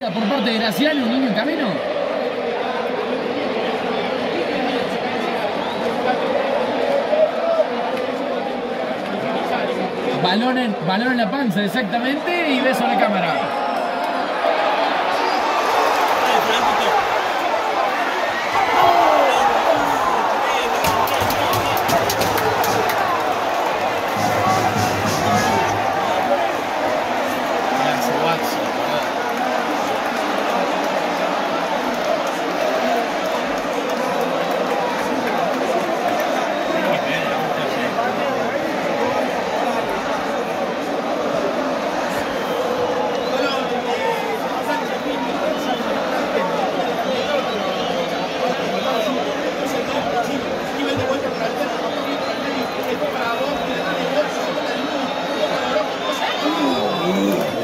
Por parte de Graciano, un niño en camino. Balón en, balón en la panza, exactamente, y beso a la cámara. Ooh.